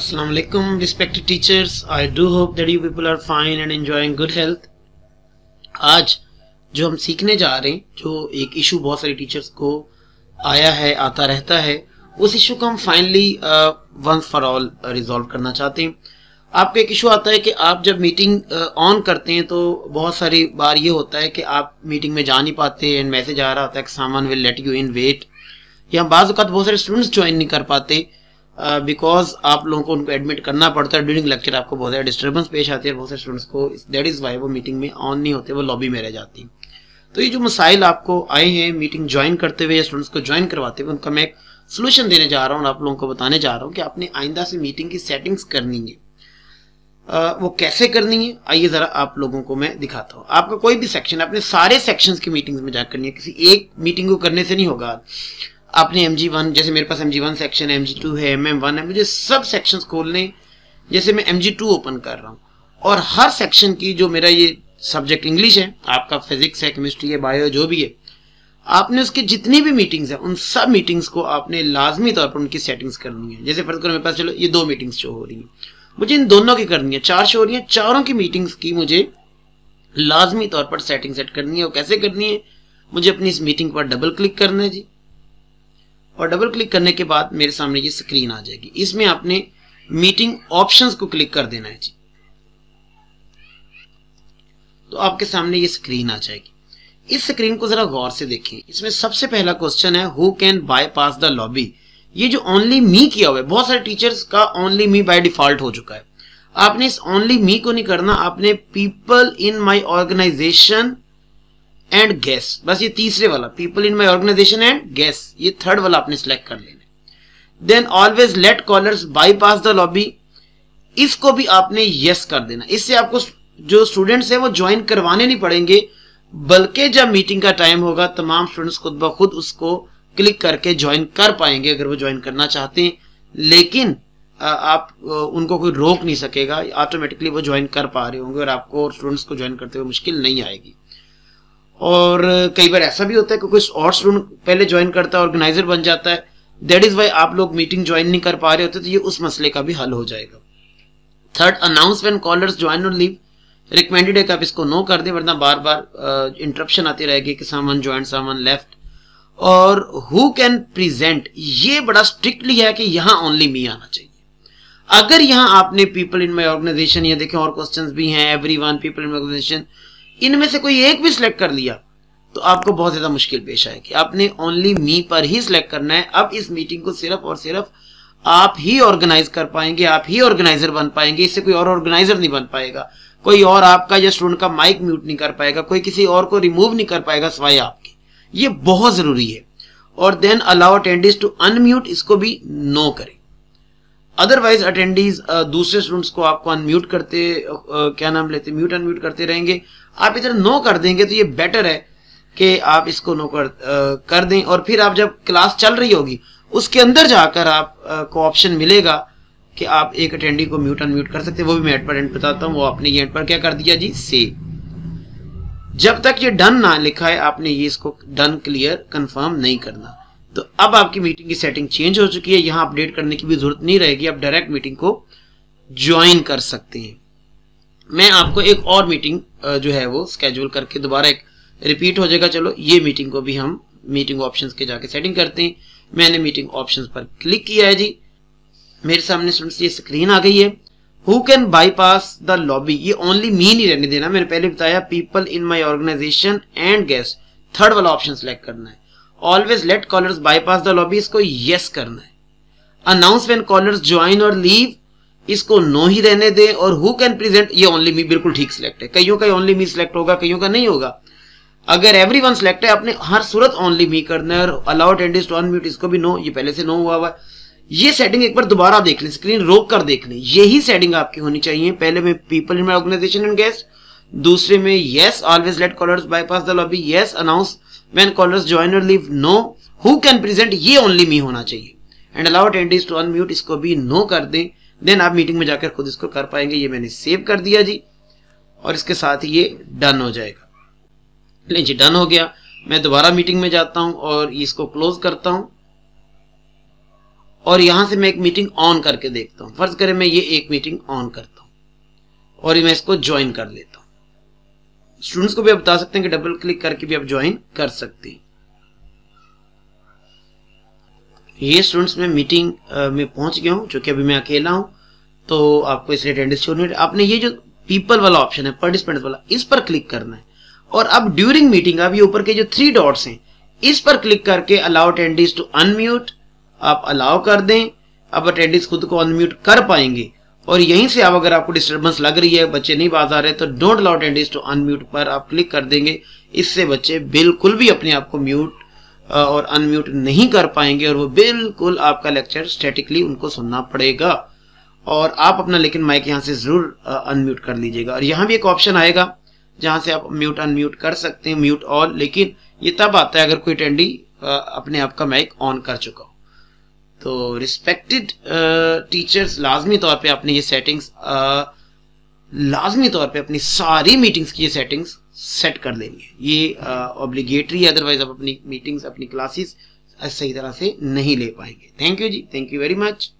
Assalamu alaikum, respected teachers. I do hope that you people are fine and enjoying good health. आज जो हम सीखने जा रहे हैं जो एक इशू बहुत सारे टीचर्स को आया है आता रहता है उस इशू को हम finally once for all resolve करना चाहते हैं आपको एक इशू आता है कि आप जब मीटिंग ऑन uh, करते हैं तो बहुत सारी बार ये होता है कि आप मीटिंग में जा नहीं पाते एंड मैसेज आ रहा होता है कि सामान will let you in wait या बाज़ बहुत सारे स्टूडेंट्स ज्वाइन नहीं कर पाते बिकॉज़ uh, आप लोगों को उनको एडमिट करना पड़ता है ड्यूरिंग लेक्चर आपको बहुत ज़्यादा डिस्टर्बेंस पेश आती है बहुत सारे स्टूडेंट्स को दैट इज़ वाई वो मीटिंग में ऑन नहीं होते वो लॉबी में रह जाती तो ये जो मसाइल आपको आए हैं मीटिंग ज्वाइन करते हुए या स्टूडेंट्स को ज्वाइन करवाते हुए उनका मैं एक सोल्यूशन देने जा रहा हूँ आप लोगों को बताने जा रहा हूँ कि आपने आइंदा से मीटिंग की सेटिंग्स करनी है। Uh, वो कैसे करनी है? आइए ज़रा आप लोगों को मैं दिखाता हूँ। आपका कोई भी सेक्शन अपने सारे सेक्शंस की मीटिंग्स में जा करनी है किसी एक मीटिंग को करने से नहीं होगा। आपने एम जी वन जैसे मेरे पास M G one section M G two है एम एम वन है, मुझे सब सेक्शन खोलने, जैसे मैं एम जी टू ओपन कर रहा हूँ। और हर सेक्शन की जो मेरा ये सब्जेक्ट इंग्लिश है, आपका फिजिक्स है केमिस्ट्री है बायो जो भी है, आपने उसकी जितनी भी मीटिंग्स है, उन सब मीटिंग्स को आपने लाजमी तौर पर उनकी सेटिंग्स करनी है। जैसे फ़र्ज़ करो मेरे पास, चलो, ये दो मीटिंग्स शो हो रही हैं। मुझे इन दोनों की करनी है। चार शो हो रही है। चारों की मीटिंग्स की मुझे लाजमी तौर पर सेटिंग सेट करनी है। और कैसे करनी है? मुझे अपनी इस मीटिंग पर डबल क्लिक करना है जी। और डबल क्लिक करने के बाद मेरे सामने ये स्क्रीन आ जाएगी। इसमें आपने मीटिंग ऑप्शंस को क्लिक कर देना है जी। तो आपके सामने ये स्क्रीन आ जाएगी। इस स्क्रीन को जरा गौर से देखें। इसमें सबसे पहला क्वेश्चन है who can bypass the lobby ये जो ओनली मी किया हुआ है, बहुत सारे टीचर्स का ओनली मी बाय डिफ़ॉल्ट हो चुका है। आपने इस ओनली मी को नहीं करना, आपने people in my organization and guests बस ये तीसरे वाला people in my organization and guests ये थर्ड वाला आपने सिलेक्ट कर लेना then always let callers bypass the lobby इसको भी आपने यस कर देना। इससे आपको जो स्टूडेंट्स है वो ज्वाइन करवाने नहीं पड़ेंगे, बल्कि जब मीटिंग का टाइम होगा, तमाम स्टूडेंट्स खुद ब खुद उसको क्लिक करके ज्वाइन कर पाएँगे अगर वो ज्वाइन करना चाहते हैं। लेकिन आप उनको कोई रोक नहीं सकेगा। ऑटोमेटिकली वो ज्वाइन कर पा रहे होंगे और आपको स्टूडेंट्स को ज्वाइन करते हुए मुश्किल नहीं आएगी। और कई बार ऐसा भी होता है कि कोई और स्टूडेंट पहले ज्वाइन करता है ऑर्गेनाइजर बन जाता है। दैट इज़ वाई आप लोग मीटिंग ज्वाइन नहीं कर पा रहे होते तो ये उस मसले का भी हल हो जाएगा। Third announce when callers join और लीव रिकमेंडेड है कि आप इसको नो कर दें, वरना बार बार इंटरप्शन आती रहेगी कि सामान ज्वाइन सामान लेफ़्ट और हु कैन प्रेजेंट ये बड़ा स्ट्रिक्टली है कि यहाँ ओनली मी आना चाहिए। अगर यहाँ आपने पीपल इन माई ऑर्गेनाइजेशन या देखें, और क्वेश्चंस भी हैं everyone people in my organization इनमें से कोई एक भी सिलेक्ट कर लिया तो आपको बहुत ज़्यादा मुश्किल पेश आएगी। आपने ओनली मी पर ही सिलेक्ट करना है। अब इस मीटिंग को सिर्फ़ और सिर्फ़ आप ही ऑर्गेनाइज कर पाएँगे, आप ही ऑर्गेनाइजर बन पाएँगे। इससे कोई और ऑर्गेनाइजर नहीं बन पाएगा। कोई और आपका या स्टूडेंट का माइक म्यूट नहीं कर पाएगा। कोई किसी और को रिमूव नहीं कर पाएगा सवाई आपकी। ये बहुत ज़रूरी है। और then allow attendees to unmute इसको भी नो करें। अदरवाइज़ अटेंडीज दूसरे स्टूडेंट्स को आपको अनम्यूट करते uh, क्या नाम लेते म्यूट अनम्यूट करते रहेंगे। आप इधर नो कर देंगे तो ये बेटर है कि आप इसको नो कर आ, कर दें। और फिर आप जब क्लास चल रही होगी उसके अंदर जाकर आप को ऑप्शन मिलेगा कि आप एक अटेंडी को म्यूट अनम्यूट कर सकते हैं। वो भी मैं एड पर एंड बताता हूँ। वो आपने ये एंड पर क्या कर दिया जी? सेव जब तक ये डन ना लिखा है आपने ये इसको डन क्लियर कंफर्म नहीं करना। तो अब आपकी मीटिंग की सेटिंग चेंज हो चुकी है। यहाँ अपडेट करने की भी ज़रूरत नहीं रहेगी। आप डायरेक्ट मीटिंग को ज्वाइन कर सकते हैं। मैं आपको एक और मीटिंग जो है वो स्केड्यूल करके दोबारा एक रिपीट हो जाएगा। चलो, ये मीटिंग को भी हम मीटिंग ऑप्शंस के जाके सेटिंग करते हैं। मैंने मीटिंग ऑप्शंस पर क्लिक किया है जी। मेरे सामने ये स्क्रीन आ गई है। Who can bypass the lobby ये ओनली मी नहीं रहने देना। मैंने पहले बताया people in my organization and guest third वाला ऑप्शन सेलेक्ट करना है। Always let callers bypass the lobby इसको यस करना है। अनाउंस वेन कॉलर्स ज्वाइन और लीव इसको नो ही रहने दें और हु कैन प्रेजेंट ये ओनली मी बिल्कुल ठीक सिलेक्ट है। कईयों का ओनली मी सिलेक्ट होगा, कईयों का नहीं होगा। अगर एवरी वन सिलेक्ट है अपने हर सूरत ओनली मी करना है और अलाउ अटेंडेंस टू अनम्यूट इसको भी नो ये पहले से नो हुआ हुआ ये सेटिंग एक बार दोबारा देख लें स्क्रीन रोक कर देख लें। यही सेटिंग आपकी होनी चाहिए। पहले में people in my organization and guest दूसरे में yes always let callers bypass lobby yes announce when callers join leave no who can present ये ओनली मी होना चाहिए। And allow attendance to unmute इसको भी नो कर दें देन आप मीटिंग में जाकर खुद इसको कर पाएँगे, ये मैंने सेव कर दिया जी। और इसके साथ ये डन हो जाएगा। नहीं जी डन हो गया। मैं दोबारा मीटिंग में जाता हूँ और इसको क्लोज करता हूँ। और यहाँ से मैं एक मीटिंग ऑन करके देखता हूँ। फ़र्ज़ करें मैं ये एक मीटिंग ऑन करता हूँ। और मैं इसको ज्वाइन कर लेता हूँ। स्टूडेंट्स को भी आप बता सकते हैं कि डबल क्लिक करके भी आप ज्वाइन कर सकते हैं। ये स्टूडेंट्स में मीटिंग में पहुँच गया हूँ, जो कि अभी मैं अकेला हूँ तो आपको इसलिए अटेंडेंस छोड़नी आपने ये जो पीपल वाला ऑप्शन है पार्टिसिपेंट वाला, इस पर क्लिक करना है। और अब ड्यूरिंग मीटिंग अब ये ऊपर के जो थ्री डॉट्स हैं, इस पर क्लिक करके अलाउ अटेंडीज टू अनम्यूट आप अलाउ कर दें, अब अटेंडीज खुद को अनम्यूट कर पाएँगे। और यहीं से अब अगर आपको डिस्टर्बेंस लग रही है, बच्चे नहीं बात आ रहे तो don't allow attendees to unmute पर आप क्लिक कर देंगे। इससे बच्चे बिल्कुल भी अपने आप को म्यूट और अनम्यूट नहीं कर पाएँगे और वो बिल्कुल आपका लेक्चर स्टैटिकली उनको सुनना पड़ेगा। और आप अपना लेकिन माइक यहाँ से ज़रूर अनम्यूट कर लीजिएगा। और यहाँ भी एक ऑप्शन आएगा, जहाँ से आप म्यूट अनम्यूट कर सकते हैं म्यूट ऑल लेकिन ये तब आता है अगर कोई अटेंडी अपने आप का माइक ऑन कर चुका हो। तो रिस्पेक्टेड टीचर्स लाजमी तौर पे अपनी ये सेटिंग्स लाजमी तौर पे अपनी सारी मीटिंग्स की ये सेटिंग्स सेट कर देंगे। ये ऑब्लिगेटरी है अदरवाइज़ आप अपनी मीटिंग्स अपनी क्लासेस सही तरह से नहीं ले पाएँगे। Thank you ji thank you very much